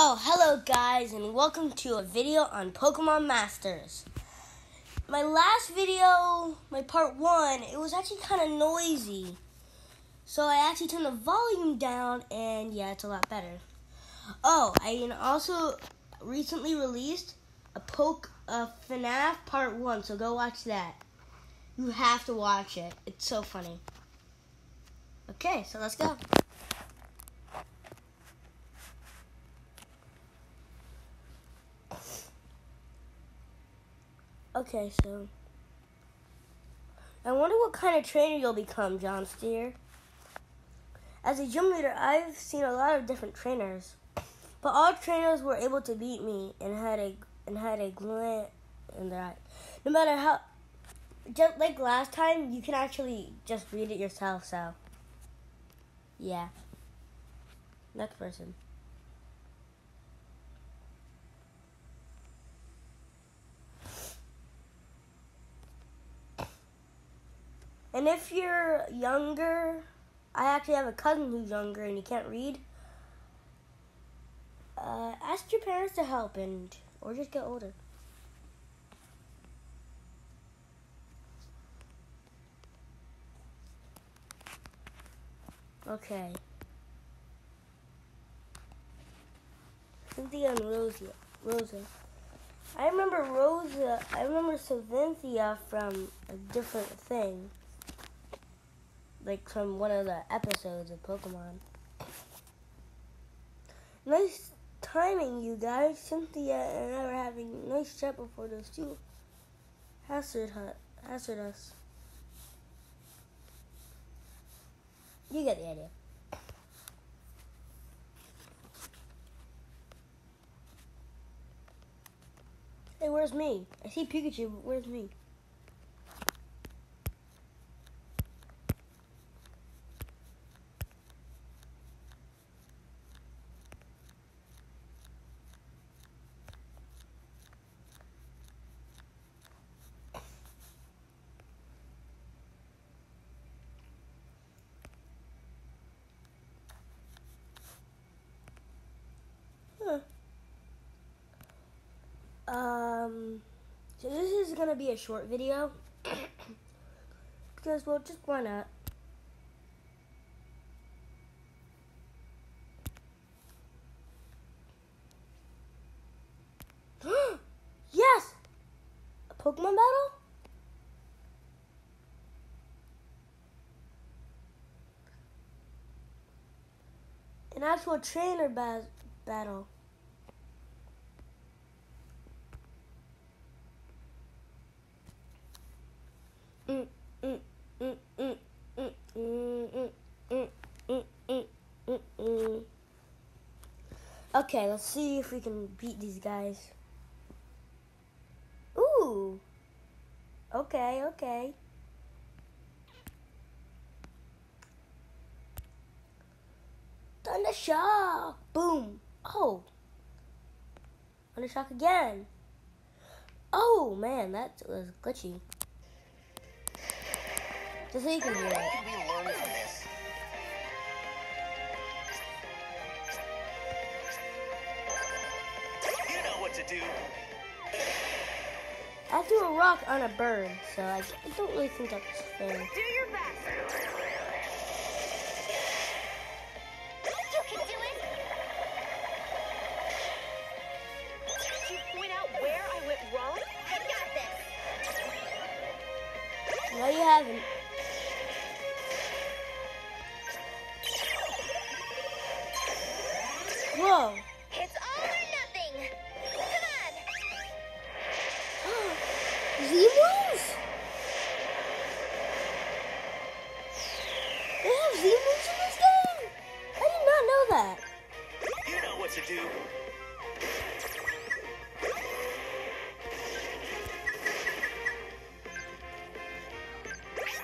Oh, hello guys, and welcome to a video on Pokemon Masters. My last video, my part one, it was actually kind of noisy. So I actually turned the volume down, and yeah, it's a lot better. Oh, I also recently released a Poke a FNAF Part One, so go watch that. You have to watch it. It's so funny. Okay, so let's go. Okay, so I wonder what kind of trainer you'll become, John Steer. As a gym leader, I've seen a lot of different trainers, but all trainers were able to beat me and had a and had a glint in their eye. No matter how, just like last time, you can actually just read it yourself. So, yeah. Next person. If you're younger, I actually have a cousin who's younger and he can't read. Uh, ask your parents to help and or just get older. Okay. Cynthia and Rosa. Rosa. I remember Rosa. I remember Cynthia from a different thing like from one of the episodes of Pokemon. Nice timing, you guys. Cynthia and I were having a nice chat before those two hazard hazard us. You get the idea. Hey, where's me? I see Pikachu, where's me? Um, so this is gonna be a short video because well, just why not? yes, a Pokemon battle. An actual trainer ba battle. Okay, let's see if we can beat these guys. Ooh. Okay, okay. Thunder shock! Boom! Oh! Thunder shock again! Oh man, that was glitchy. Just so you can hear it. What can we learn from this? You know what to do. I threw a rock on a bird, so I, don't really think that's fair. Do your best. You can do it! You point out where I went wrong? I got this! You haven't. In this game? I did not know that. You know what to do.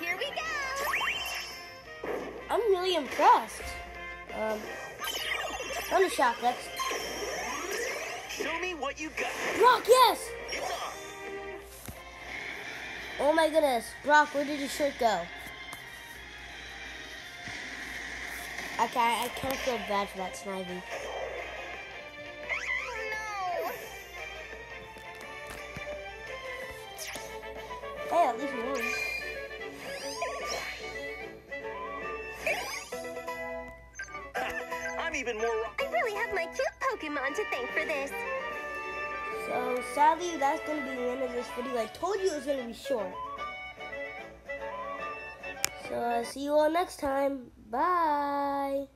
Here we go! I'm really impressed. Um, Thunder Shock, let's... Show me what you got. Brock, yes! It's on. Oh my goodness. Brock, where did your shirt go? Okay, I kind of feel bad for that Snivy. No. Hey, at least one. I'm even more. I really have my cute Pokemon to thank for this. So, sadly, that's going to be the end of this video. I told you it was going to be short. So uh, see you all next time. Bye.